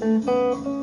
Música